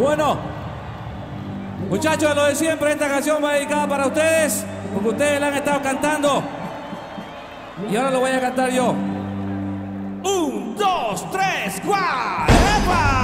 Bueno, muchachos, lo de siempre, esta canción va dedicada para ustedes, porque ustedes la han estado cantando. Y ahora lo voy a cantar yo. Un, dos, tres, cuatro. ¡Epa!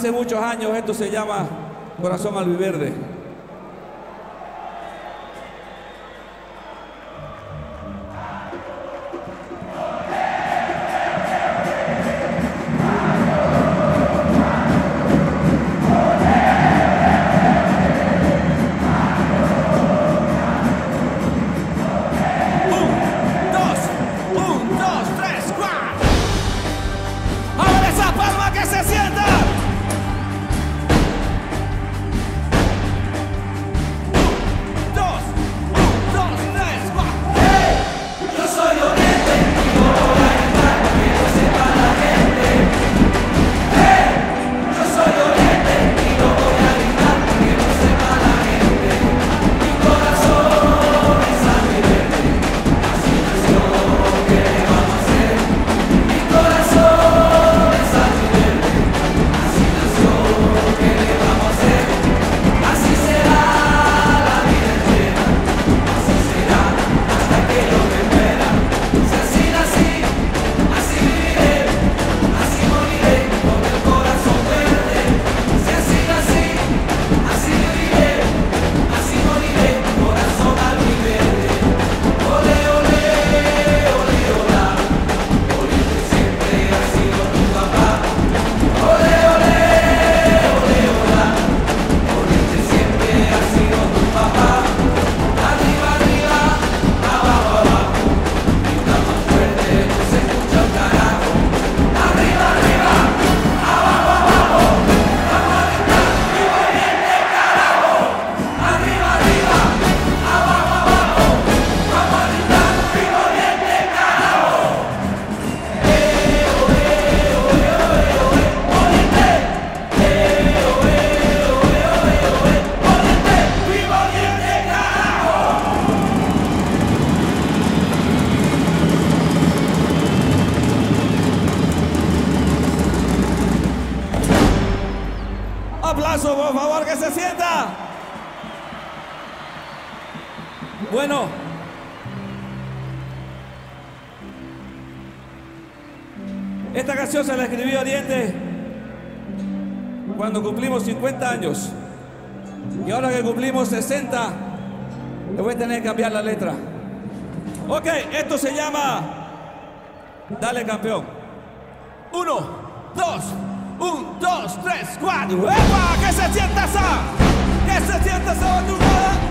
Hace muchos años. Esto se llama Corazón Albiverde. aplauso, por favor, que se sienta. Bueno. Esta canción se la escribió Oriente cuando cumplimos 50 años. Y ahora que cumplimos 60, voy a tener que cambiar la letra. Ok, esto se llama Dale campeón. Uno, dos, un, dos, tres, cuatro. ¡Epa! ¡Que se sienta esa! ¡Que se sienta esa!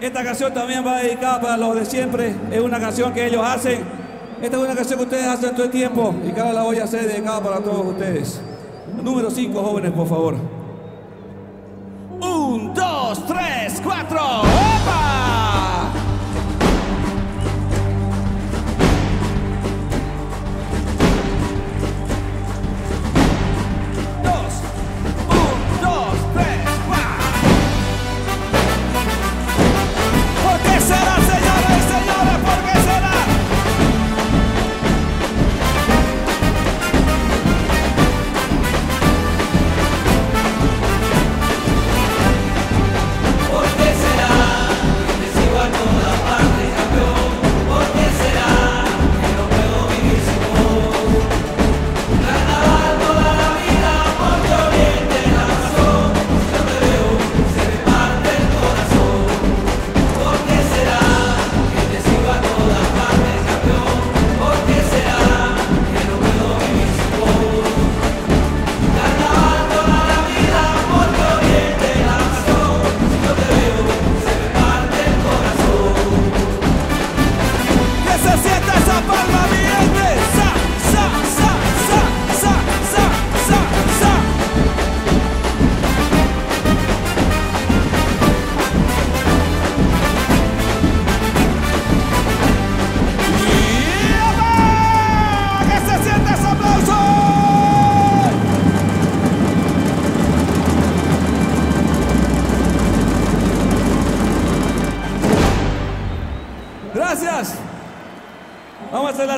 Esta canción también va dedicada para los de siempre. Es una canción que ellos hacen. Esta es una canción que ustedes hacen todo el tiempo y cada la voy a hacer dedicada para todos ustedes. Número 5, jóvenes, por favor. Un, dos, tres, cuatro. ¡Opa!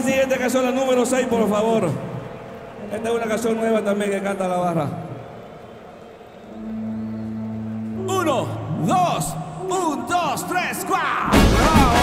siguiente canción, la número 6, por favor. Esta es una canción nueva también que canta la barra. Uno, dos, un, dos, tres, cuatro. ¡Bravo!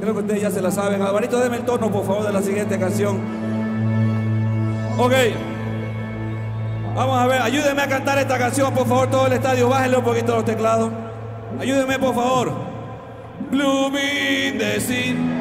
Creo que ustedes ya se la saben. Alvarito, deme el tono, por favor, de la siguiente canción. Ok. Vamos a ver, ayúdenme a cantar esta canción, por favor, todo el estadio. Bájenle un poquito los teclados. Ayúdenme, por favor. Blooming the Sea.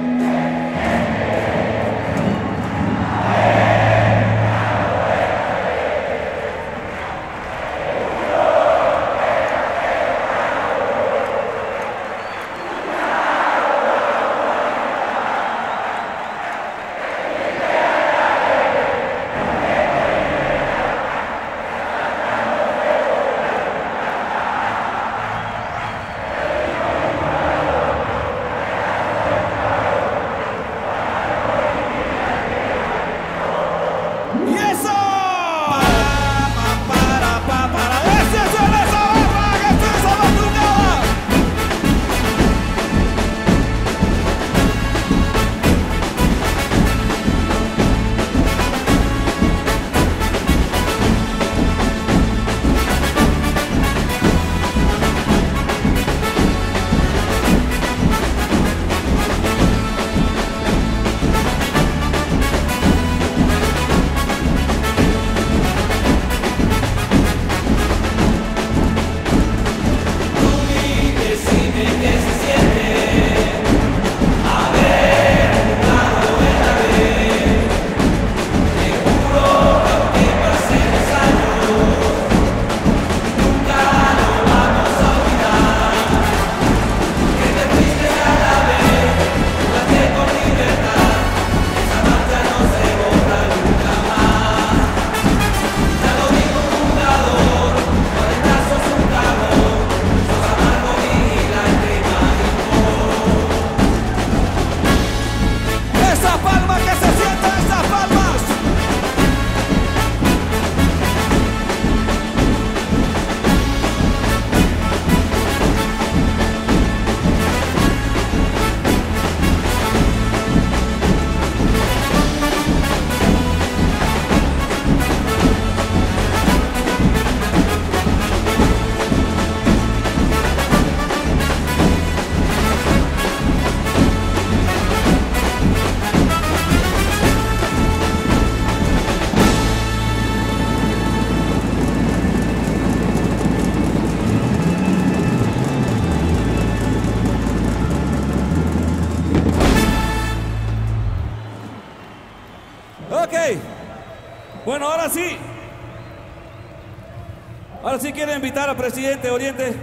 Quiero invitar al presidente de Oriente,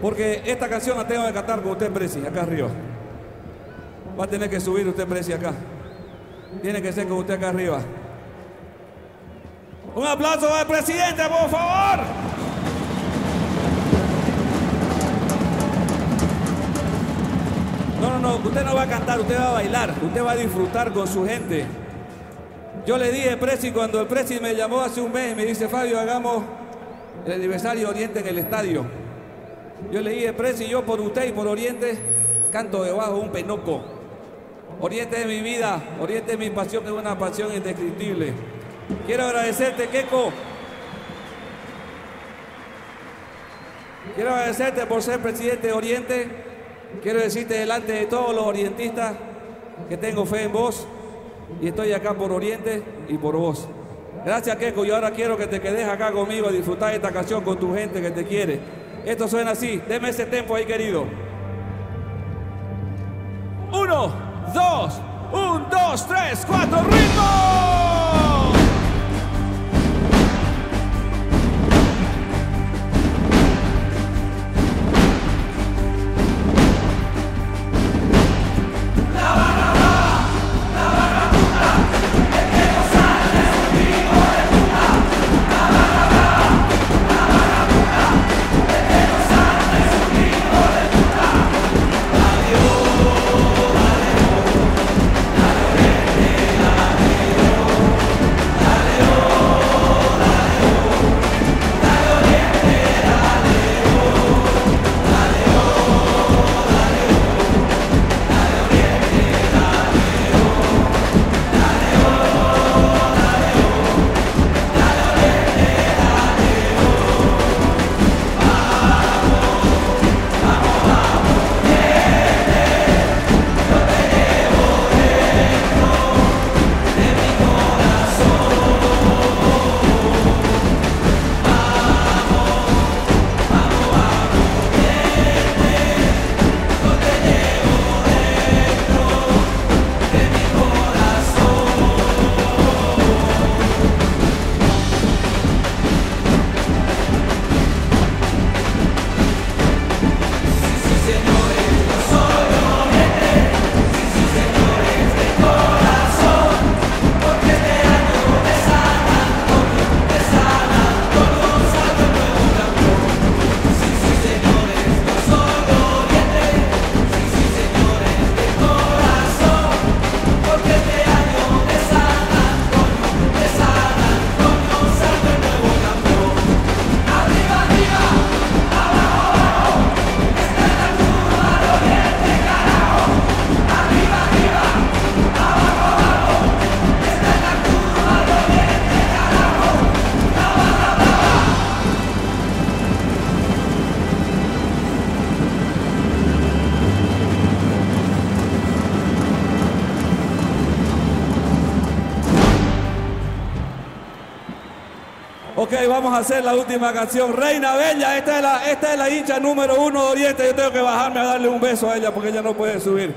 porque esta canción la tengo que cantar con usted, Presi, acá arriba. Va a tener que subir usted, Presi, acá. Tiene que ser con usted acá arriba. Un aplauso al presidente, por favor. No, no, no, usted no va a cantar, usted va a bailar, usted va a disfrutar con su gente. Yo le dije, Presi, cuando el Presi me llamó hace un mes, me dice, Fabio, hagamos el aniversario de Oriente en el estadio. Yo le dije, Presi, yo por usted y por Oriente canto debajo de un penoco. Oriente es mi vida, Oriente es mi pasión, es una pasión indescriptible. Quiero agradecerte, Keco. Quiero agradecerte por ser presidente de Oriente. Quiero decirte delante de todos los orientistas que tengo fe en vos y estoy acá por Oriente y por vos. Gracias, Keco. Y ahora quiero que te quedes acá conmigo a disfrutar esta canción con tu gente que te quiere. Esto suena así. Deme ese tempo ahí, querido. Uno, dos, un, dos, tres, cuatro, ritmo. Vamos a hacer la última canción. Reina Bella, esta es la, esta es la hincha número uno de Oriente. Yo tengo que bajarme a darle un beso a ella porque ella no puede subir.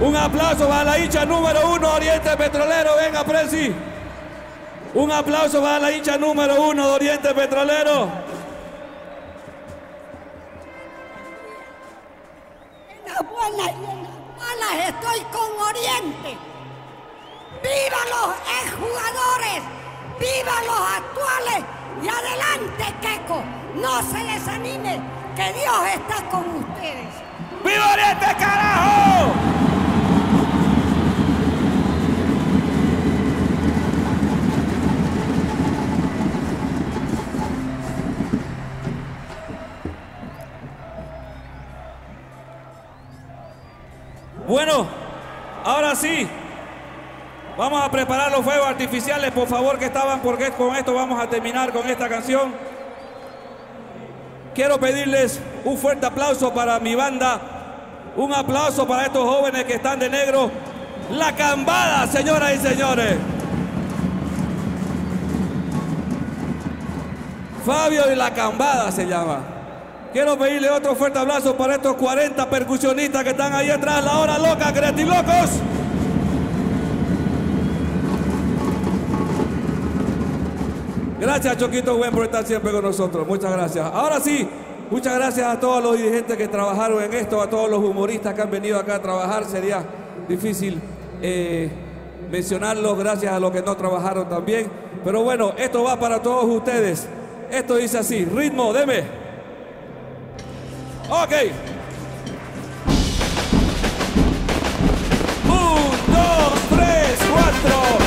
Un aplauso para la hincha número uno Oriente Petrolero. Venga, Presi. Un aplauso para la hincha número uno de Oriente Petrolero. Las malas estoy con Oriente. ¡Viva los exjugadores! ¡Viva los actuales! Y adelante, Keco. No se desanime, que Dios está con ustedes. ¡Viva Oriente, carajo! Bueno, ahora sí. Vamos a preparar los fuegos artificiales, por favor, que estaban, porque con esto vamos a terminar con esta canción. Quiero pedirles un fuerte aplauso para mi banda, un aplauso para estos jóvenes que están de negro. La cambada, señoras y señores. Fabio y la cambada se llama. Quiero pedirle otro fuerte aplauso para estos 40 percusionistas que están ahí atrás, la hora loca, Locos. Gracias, Choquito Buen, por estar siempre con nosotros. Muchas gracias. Ahora sí, muchas gracias a todos los dirigentes que trabajaron en esto, a todos los humoristas que han venido acá a trabajar. Sería difícil eh, mencionarlos, gracias a los que no trabajaron también. Pero bueno, esto va para todos ustedes. Esto dice así, ritmo, deme. Ok. Un, dos, tres, cuatro.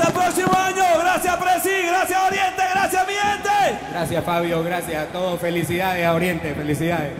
Hasta el próximo año. Gracias, Presi. Gracias, Oriente. Gracias, mi gente. Gracias Fabio, gracias a todos. Felicidades a Oriente, felicidades.